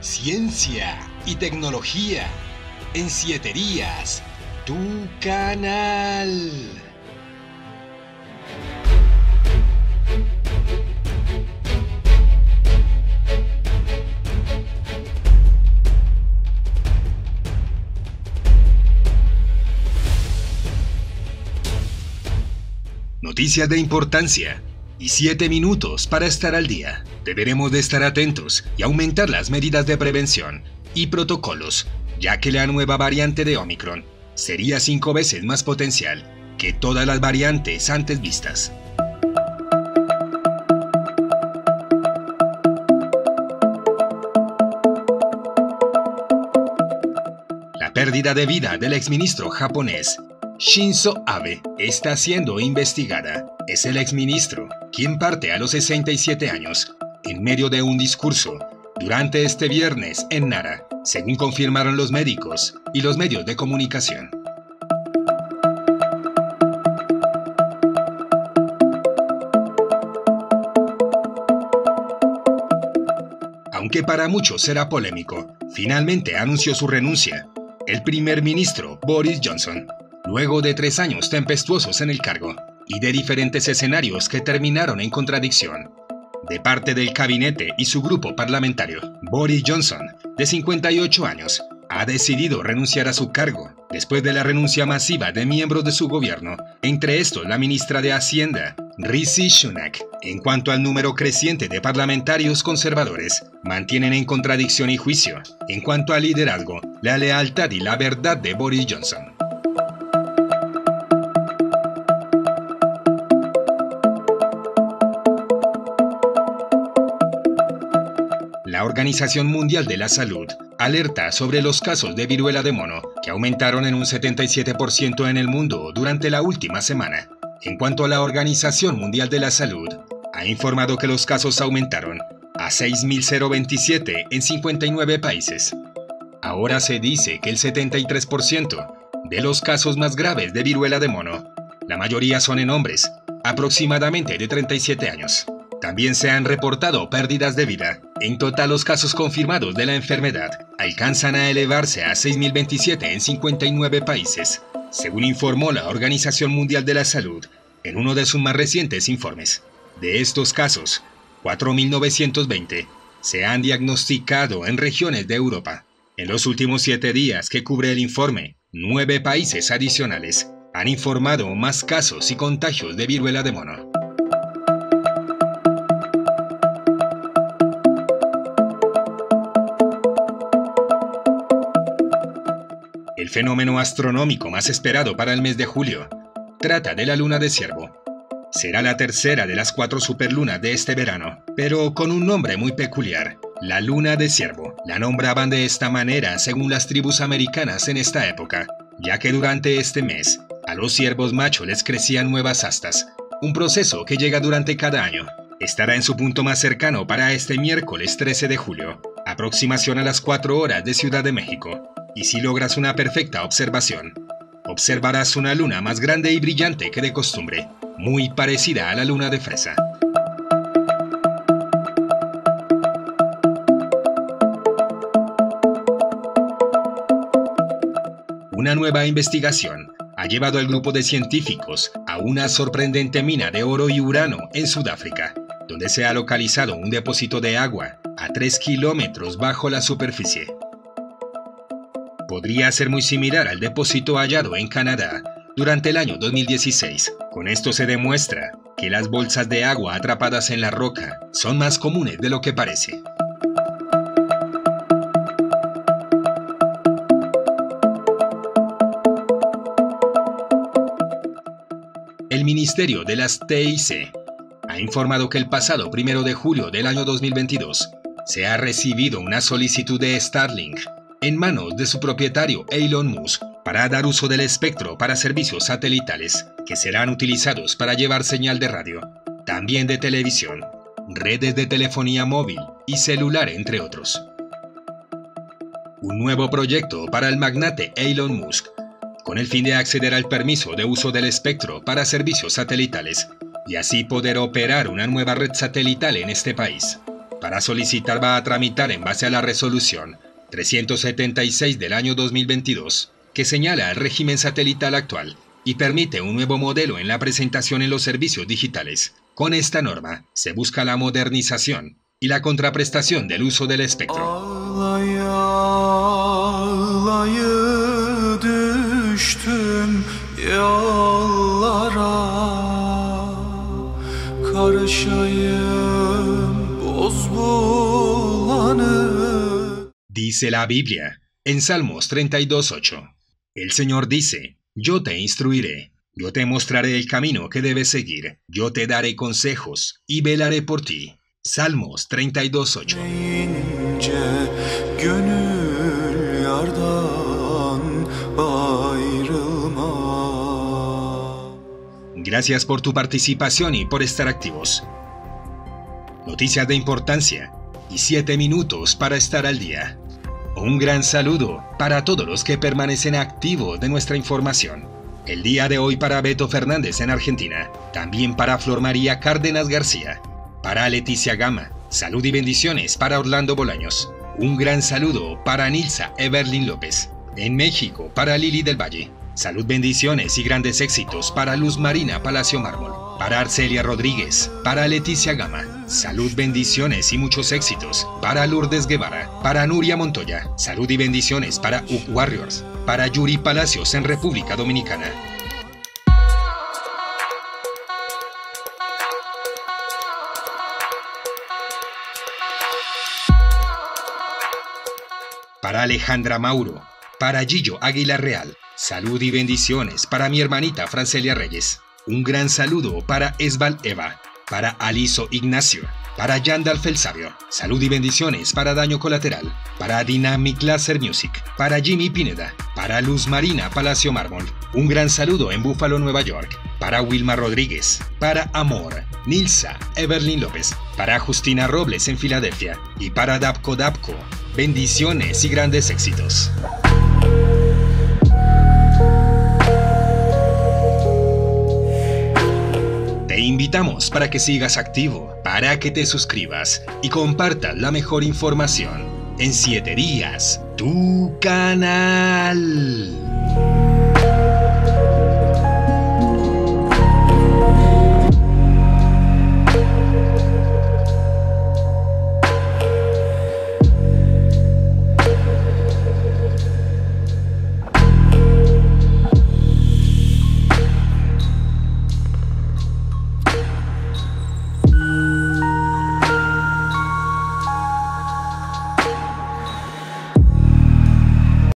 ciencia y tecnología en siete días. Tu canal. Noticias de importancia y 7 minutos para estar al día. Deberemos de estar atentos y aumentar las medidas de prevención y protocolos, ya que la nueva variante de Omicron sería 5 veces más potencial que todas las variantes antes vistas. La pérdida de vida del exministro japonés Shinzo Abe está siendo investigada. Es el exministro quien parte a los 67 años en medio de un discurso durante este viernes en Nara, según confirmaron los médicos y los medios de comunicación. Aunque para muchos será polémico, finalmente anunció su renuncia. El primer ministro Boris Johnson luego de tres años tempestuosos en el cargo y de diferentes escenarios que terminaron en contradicción. De parte del gabinete y su grupo parlamentario, Boris Johnson, de 58 años, ha decidido renunciar a su cargo después de la renuncia masiva de miembros de su gobierno, entre estos la ministra de Hacienda, Rishi Sunak. En cuanto al número creciente de parlamentarios conservadores, mantienen en contradicción y juicio en cuanto al liderazgo, la lealtad y la verdad de Boris Johnson. Organización Mundial de la Salud alerta sobre los casos de viruela de mono que aumentaron en un 77% en el mundo durante la última semana. En cuanto a la Organización Mundial de la Salud, ha informado que los casos aumentaron a 6.027 en 59 países. Ahora se dice que el 73% de los casos más graves de viruela de mono, la mayoría son en hombres, aproximadamente de 37 años. También se han reportado pérdidas de vida. En total los casos confirmados de la enfermedad alcanzan a elevarse a 6.027 en 59 países, según informó la Organización Mundial de la Salud en uno de sus más recientes informes. De estos casos, 4.920 se han diagnosticado en regiones de Europa. En los últimos siete días que cubre el informe, nueve países adicionales han informado más casos y contagios de viruela de mono. Fenómeno astronómico más esperado para el mes de julio trata de la luna de ciervo. Será la tercera de las cuatro superlunas de este verano, pero con un nombre muy peculiar, la luna de ciervo. La nombraban de esta manera según las tribus americanas en esta época, ya que durante este mes a los ciervos machos les crecían nuevas astas, un proceso que llega durante cada año. Estará en su punto más cercano para este miércoles 13 de julio, aproximación a las 4 horas de Ciudad de México. Y si logras una perfecta observación, observarás una luna más grande y brillante que de costumbre, muy parecida a la luna de fresa. Una nueva investigación ha llevado al grupo de científicos a una sorprendente mina de oro y urano en Sudáfrica, donde se ha localizado un depósito de agua a 3 kilómetros bajo la superficie podría ser muy similar al depósito hallado en Canadá durante el año 2016. Con esto se demuestra que las bolsas de agua atrapadas en la roca son más comunes de lo que parece. El Ministerio de las TIC ha informado que el pasado 1 de julio del año 2022 se ha recibido una solicitud de Starlink en manos de su propietario Elon Musk para dar uso del espectro para servicios satelitales que serán utilizados para llevar señal de radio, también de televisión, redes de telefonía móvil y celular entre otros. Un nuevo proyecto para el magnate Elon Musk, con el fin de acceder al permiso de uso del espectro para servicios satelitales y así poder operar una nueva red satelital en este país. Para solicitar va a tramitar en base a la resolución 376 del año 2022, que señala el régimen satelital actual y permite un nuevo modelo en la presentación en los servicios digitales. Con esta norma se busca la modernización y la contraprestación del uso del espectro. Dice la Biblia en Salmos 32.8. El Señor dice, yo te instruiré, yo te mostraré el camino que debes seguir, yo te daré consejos y velaré por ti. Salmos 32.8. Gracias por tu participación y por estar activos. Noticias de importancia y 7 minutos para estar al día. Un gran saludo para todos los que permanecen activos de nuestra información. El día de hoy para Beto Fernández en Argentina, también para Flor María Cárdenas García, para Leticia Gama, salud y bendiciones para Orlando Bolaños. Un gran saludo para Nilsa Everlin López. En México, para Lili del Valle. Salud, bendiciones y grandes éxitos para Luz Marina Palacio Mármol. Para Arcelia Rodríguez, para Leticia Gama, salud, bendiciones y muchos éxitos. Para Lourdes Guevara, para Nuria Montoya, salud y bendiciones para UC Warriors. Para Yuri Palacios en República Dominicana. Para Alejandra Mauro, para Gillo Águila Real, salud y bendiciones para mi hermanita Francelia Reyes. Un gran saludo para Esval Eva, para Aliso Ignacio, para Yandal Felsavio. Salud y bendiciones para Daño Colateral, para Dynamic Laser Music, para Jimmy Pineda, para Luz Marina Palacio Mármol. Un gran saludo en Buffalo, Nueva York, para Wilma Rodríguez, para Amor, Nilsa, Everlyn López, para Justina Robles en Filadelfia y para Dapco Dapco. Bendiciones y grandes éxitos. Para que sigas activo, para que te suscribas y compartas la mejor información en 7 días, tu canal.